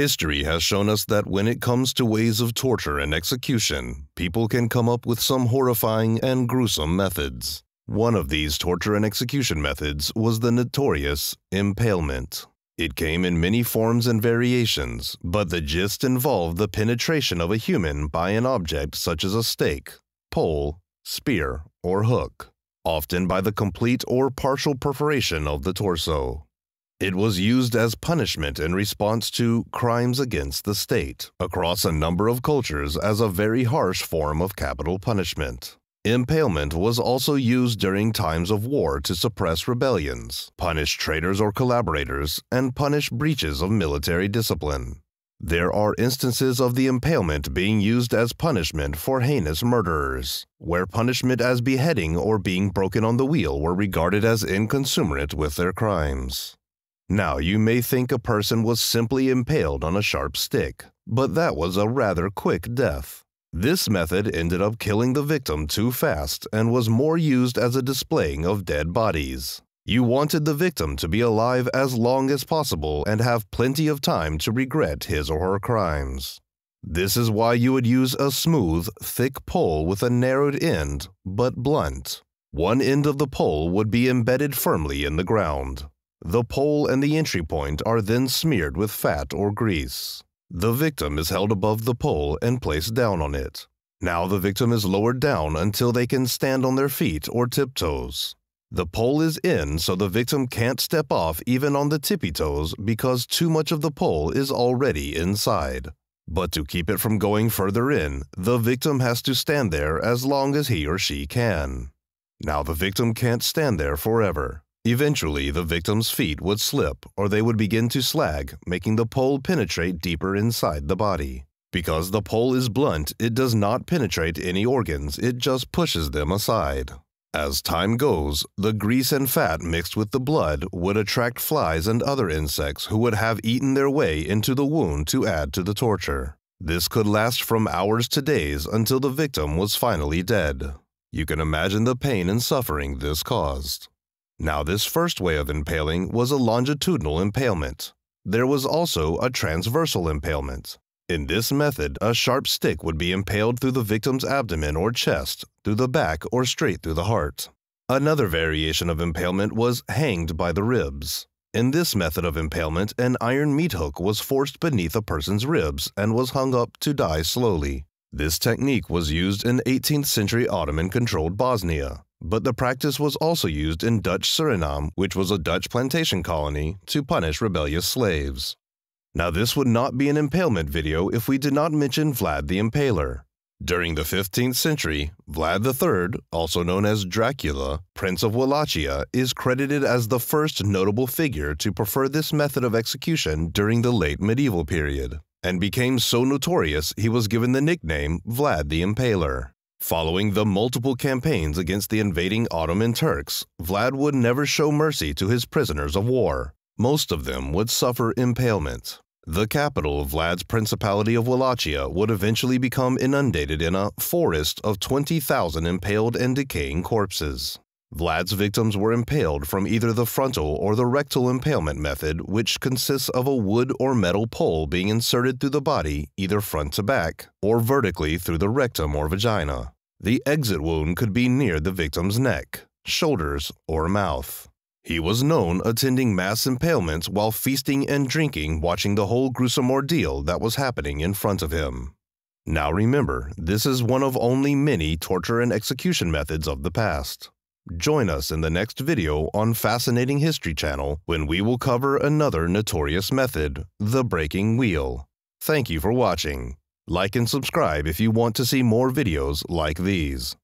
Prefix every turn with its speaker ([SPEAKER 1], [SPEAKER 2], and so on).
[SPEAKER 1] History has shown us that when it comes to ways of torture and execution, people can come up with some horrifying and gruesome methods. One of these torture and execution methods was the notorious impalement. It came in many forms and variations, but the gist involved the penetration of a human by an object such as a stake, pole, spear, or hook, often by the complete or partial perforation of the torso. It was used as punishment in response to crimes against the state across a number of cultures as a very harsh form of capital punishment. Impalement was also used during times of war to suppress rebellions, punish traitors or collaborators, and punish breaches of military discipline. There are instances of the impalement being used as punishment for heinous murderers, where punishment as beheading or being broken on the wheel were regarded as inconsumate with their crimes. Now, you may think a person was simply impaled on a sharp stick, but that was a rather quick death. This method ended up killing the victim too fast and was more used as a displaying of dead bodies. You wanted the victim to be alive as long as possible and have plenty of time to regret his or her crimes. This is why you would use a smooth, thick pole with a narrowed end, but blunt. One end of the pole would be embedded firmly in the ground. The pole and the entry point are then smeared with fat or grease. The victim is held above the pole and placed down on it. Now the victim is lowered down until they can stand on their feet or tiptoes. The pole is in so the victim can't step off even on the tippy toes because too much of the pole is already inside. But to keep it from going further in, the victim has to stand there as long as he or she can. Now the victim can't stand there forever. Eventually, the victim's feet would slip or they would begin to slag, making the pole penetrate deeper inside the body. Because the pole is blunt, it does not penetrate any organs, it just pushes them aside. As time goes, the grease and fat mixed with the blood would attract flies and other insects who would have eaten their way into the wound to add to the torture. This could last from hours to days until the victim was finally dead. You can imagine the pain and suffering this caused. Now, this first way of impaling was a longitudinal impalement. There was also a transversal impalement. In this method, a sharp stick would be impaled through the victim's abdomen or chest, through the back, or straight through the heart. Another variation of impalement was hanged by the ribs. In this method of impalement, an iron meat hook was forced beneath a person's ribs and was hung up to die slowly. This technique was used in 18th century Ottoman controlled Bosnia but the practice was also used in Dutch Suriname, which was a Dutch plantation colony, to punish rebellious slaves. Now, this would not be an impalement video if we did not mention Vlad the Impaler. During the 15th century, Vlad III, also known as Dracula, Prince of Wallachia, is credited as the first notable figure to prefer this method of execution during the late medieval period, and became so notorious he was given the nickname Vlad the Impaler. Following the multiple campaigns against the invading Ottoman Turks, Vlad would never show mercy to his prisoners of war. Most of them would suffer impalement. The capital of Vlad's Principality of Wallachia would eventually become inundated in a forest of 20,000 impaled and decaying corpses. Vlad's victims were impaled from either the frontal or the rectal impalement method, which consists of a wood or metal pole being inserted through the body, either front to back, or vertically through the rectum or vagina. The exit wound could be near the victim's neck, shoulders, or mouth. He was known attending mass impalements while feasting and drinking, watching the whole gruesome ordeal that was happening in front of him. Now remember, this is one of only many torture and execution methods of the past. Join us in the next video on Fascinating History Channel when we will cover another notorious method, the breaking wheel. Thank you for watching. Like and subscribe if you want to see more videos like these.